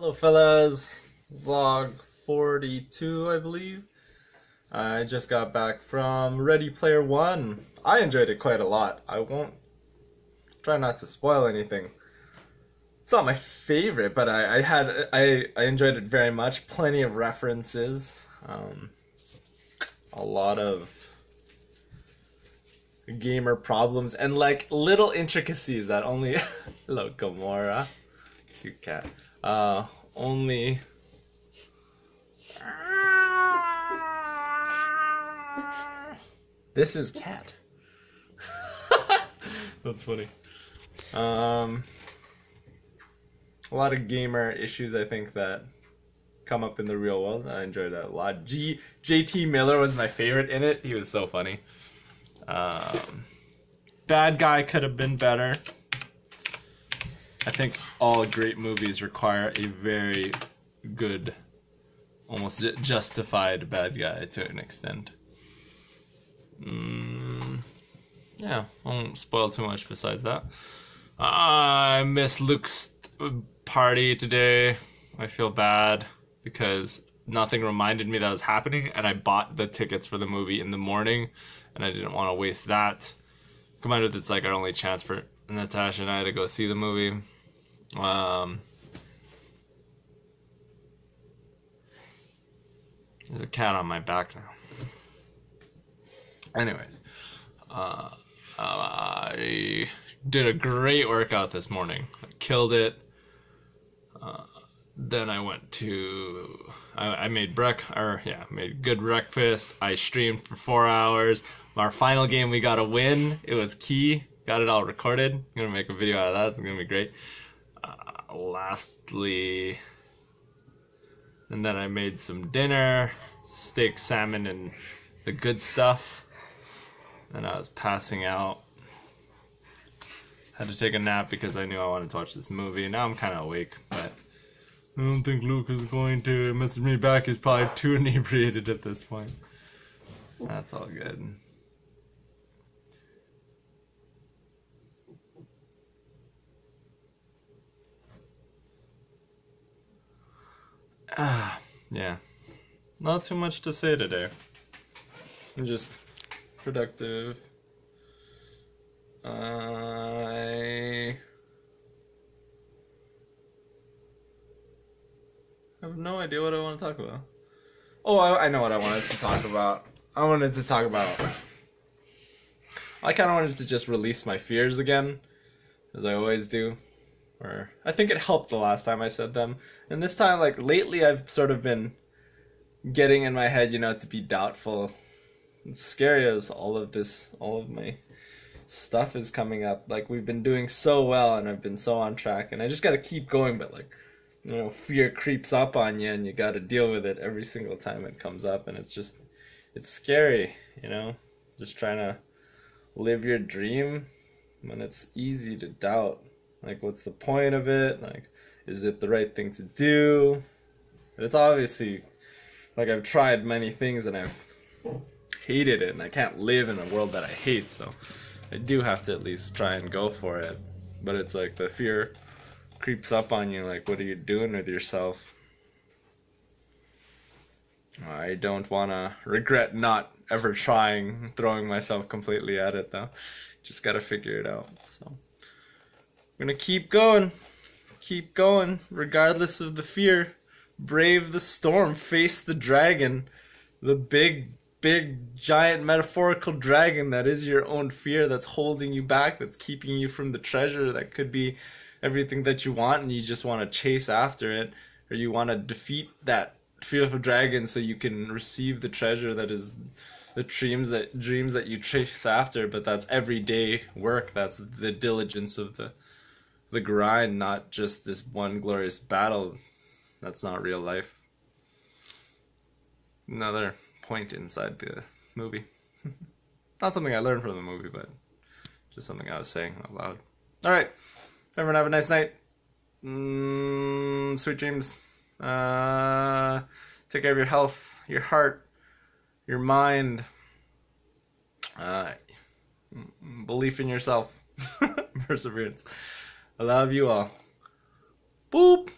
Hello, fellas. Vlog 42, I believe. I just got back from Ready Player One. I enjoyed it quite a lot. I won't try not to spoil anything. It's not my favorite, but I, I had I, I enjoyed it very much. Plenty of references. Um, a lot of gamer problems and like little intricacies that only hello Gamora cute cat. Uh only this is cat. That's funny. Um a lot of gamer issues i think that come up in the real world. I enjoyed that a lot. G jt miller was my favorite in it. He was so funny. Um, bad guy could have been better i think all great movies require a very good almost justified bad guy to an extent mm, yeah i won't spoil too much besides that I miss Luke's party today. I feel bad because nothing reminded me that was happening, and I bought the tickets for the movie in the morning, and I didn't want to waste that. Combined with it's like our only chance for Natasha and I to go see the movie. Um, there's a cat on my back now. Anyways, uh, I did a great workout this morning. I killed it. Uh, then I went to I, I made break or yeah made good breakfast. I streamed for four hours. Our final game we got a win. It was key. Got it all recorded. I'm gonna make a video out of that. It's gonna be great. Uh, lastly, and then I made some dinner, steak, salmon, and the good stuff. And I was passing out had to take a nap because I knew I wanted to watch this movie. Now I'm kind of awake, but I don't think Luke is going to message me back. He's probably too inebriated at this point. That's all good. Ah, yeah. Not too much to say today. I'm just productive. I have no idea what I want to talk about. Oh, I, I know what I wanted to talk about. I wanted to talk about. I kind of wanted to just release my fears again, as I always do. Or I think it helped the last time I said them, and this time, like lately, I've sort of been getting in my head, you know, to be doubtful. It's scary as all of this, all of my stuff is coming up. Like we've been doing so well and I've been so on track and I just got to keep going but like you know fear creeps up on you and you got to deal with it every single time it comes up and it's just it's scary, you know? Just trying to live your dream when it's easy to doubt. Like what's the point of it? Like is it the right thing to do? it's obviously like I've tried many things and I've hated it and I can't live in a world that I hate, so I do have to at least try and go for it. But it's like the fear creeps up on you like, what are you doing with yourself? I don't want to regret not ever trying, throwing myself completely at it though. Just got to figure it out. So I'm going to keep going. Keep going regardless of the fear. Brave the storm, face the dragon. The big big giant metaphorical dragon that is your own fear that's holding you back that's keeping you from the treasure that could be everything that you want and you just want to chase after it or you want to defeat that fearful dragon so you can receive the treasure that is the dreams that dreams that you chase after but that's everyday work that's the diligence of the the grind not just this one glorious battle that's not real life another point inside the movie. Not something I learned from the movie, but just something I was saying out loud. All right, everyone, have a nice night. Mm, sweet dreams. Uh, take care of your health, your heart, your mind. Uh, belief in yourself, perseverance. I love you all. Boop.